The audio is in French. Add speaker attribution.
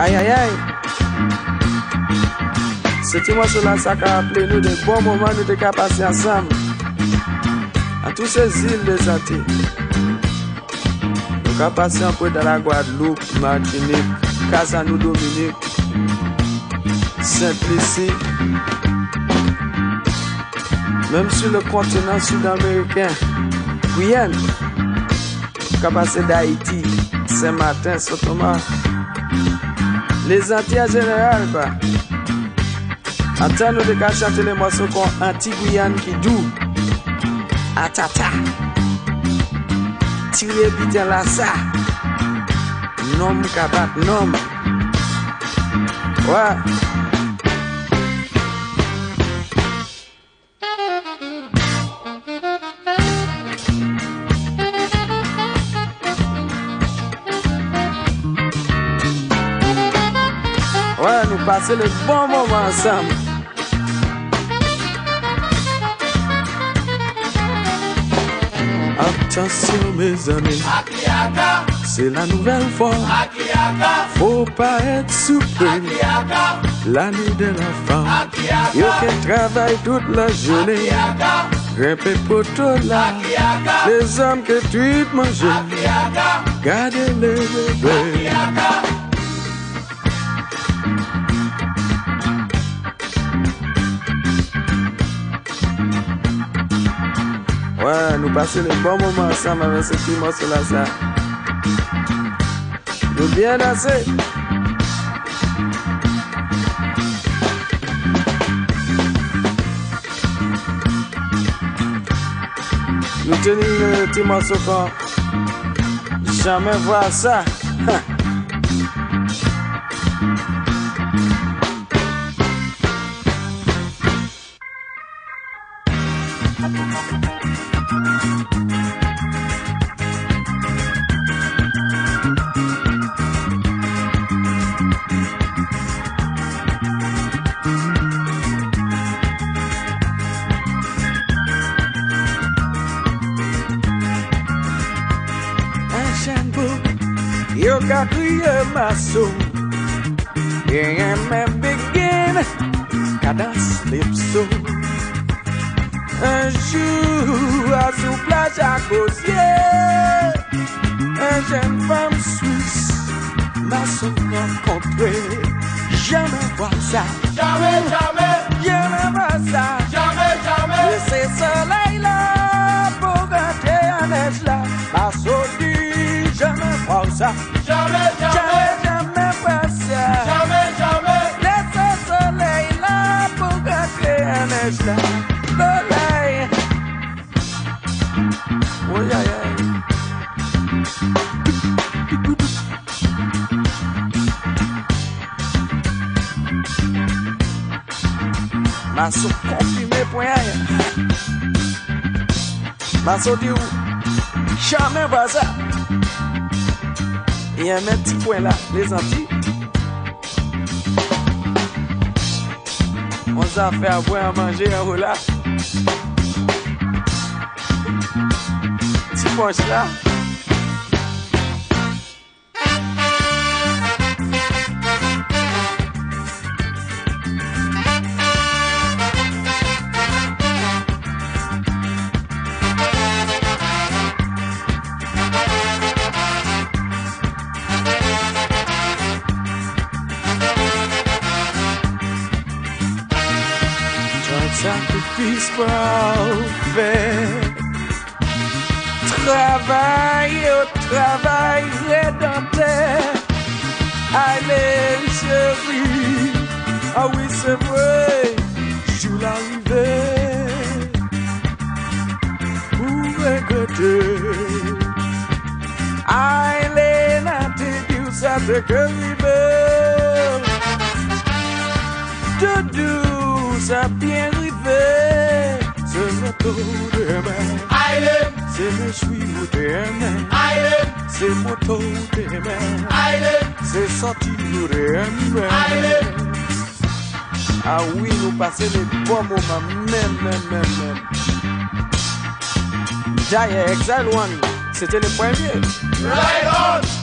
Speaker 1: Aïe aïe aïe. C'était moi sur la sac à appeler nous des bons moments nous de passer ensemble. À tous ces îles des Antilles. Nous avons passé un peu dans la Guadeloupe, Martinique, Casanou Dominique, Saint-Lucie. Même sur le continent sud-américain, Guyane. Nous avons passé d'Haïti, Saint-Martin, Saint-Thomas. Les Antilles en général, quoi. Attends, nous de chanter les morceaux comme Anti-Guyane qui doux. Atata. Tiré bien là ça. Nom kabat nom. Ouais. Ouais, nous passer le bon moment ensemble. Attention mes amis, c'est la nouvelle fois. Faut pas être surpris. L'année de la femme, yo qui travaille toute la journée. Grimper poteau là, les hommes que tu te manges. Gardez les bébés. Passer le bon moment ensemble avec ce petit morceau là, ça. Nous bien danser. Nous tenons le petit morceau quand jamais voir ça. Ka kriye maso. Rien même begin, cadence lipso. Un jour, à sous plage à causier, un jeune femme suisse m'a rencontré. Jamais voir ça,
Speaker 2: Jamais, jamais,
Speaker 1: jamais voir ça.
Speaker 2: jamais, jamais,
Speaker 1: Et c'est soleil jamais voir ça.
Speaker 2: jamais,
Speaker 1: Jamais,
Speaker 2: jamais,
Speaker 1: jamais voir ça.
Speaker 2: jamais, jamais.
Speaker 1: Laisse le soleil là pour gâter un neige là. Soleil. Oh, yeah, yeah. Ma so confirmé pour rien. Ma so dit où? Jamais voir ça. A un petit point là, les Antilles. On s'en fait à boire, à manger, à rouler. Petit punch là. Sacrifice pour. Travail au travail rédempteur. Allez, chérie. Ah oui, c'est vrai. Je l'arrivée. Pour regretter. Allez, n'a dit ça te que de douce à bien C'est le tour de main,
Speaker 2: Island,
Speaker 1: c'est le chouillou de main,
Speaker 2: island,
Speaker 1: c'est tour de main,
Speaker 2: island,
Speaker 1: c'est sorti de
Speaker 2: island.
Speaker 1: Ah oui, nous passons les bons moments, même, même, même, même. D'ailleurs, Exile One, c'était le premier.
Speaker 2: Right on,